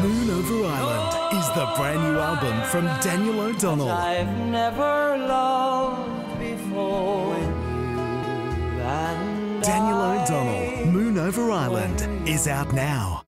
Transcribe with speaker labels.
Speaker 1: Moon Over Ireland is the brand new album from Daniel O'Donnell.
Speaker 2: I've never loved before.
Speaker 1: Daniel O'Donnell, Moon Over Ireland, is out now.